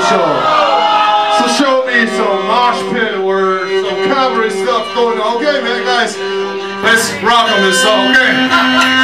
show. So show me some mosh pit or some cabaret stuff going on. Okay, man, guys, let's rock on this song. Okay.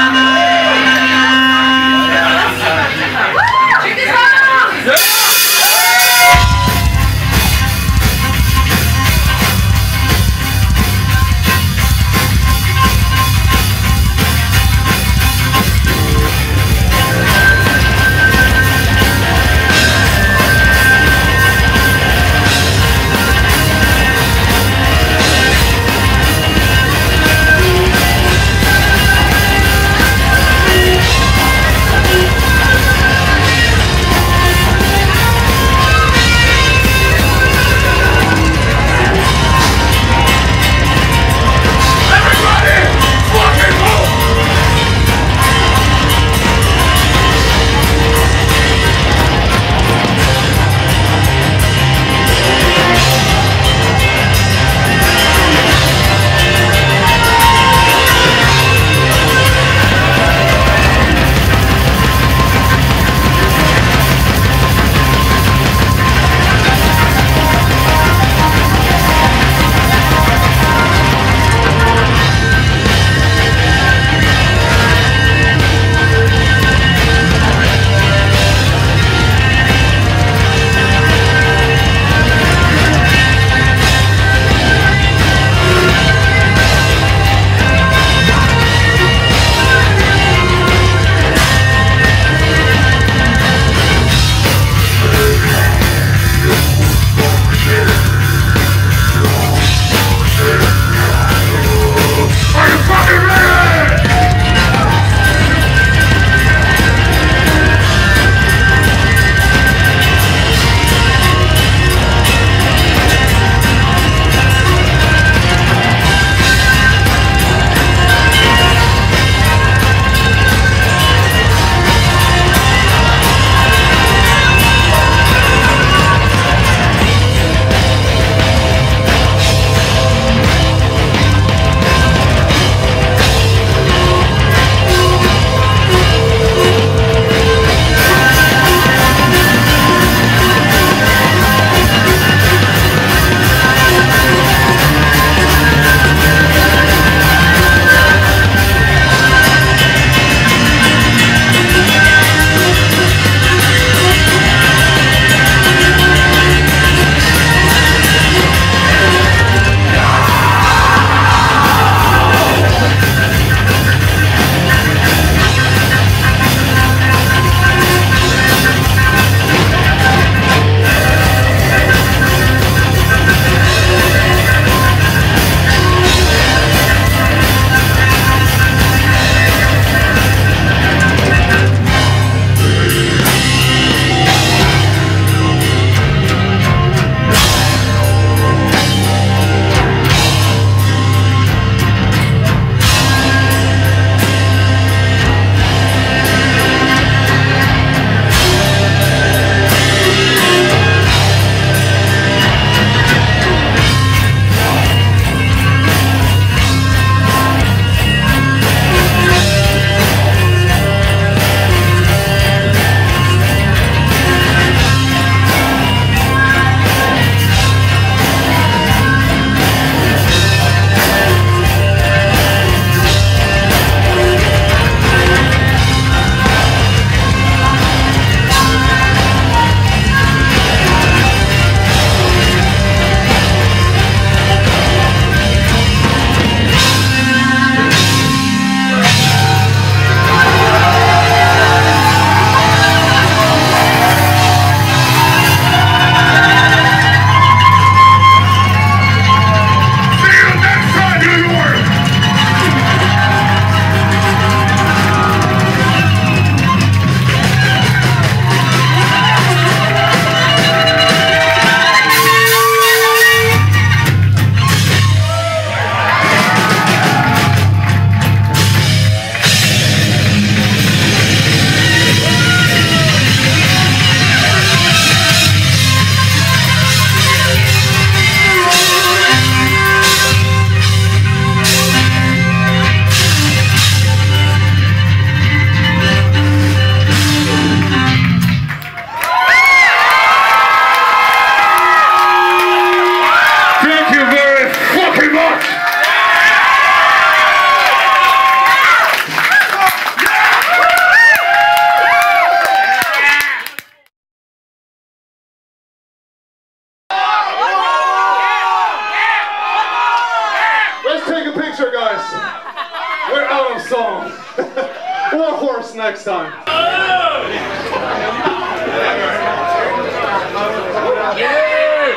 next time.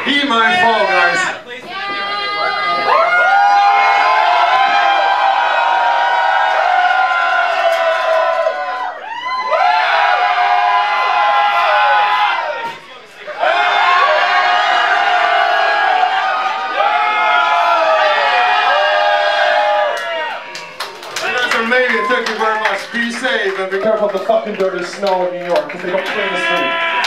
He might. Be safe and be careful of the fucking dirty snow in New York because they don't clean the street.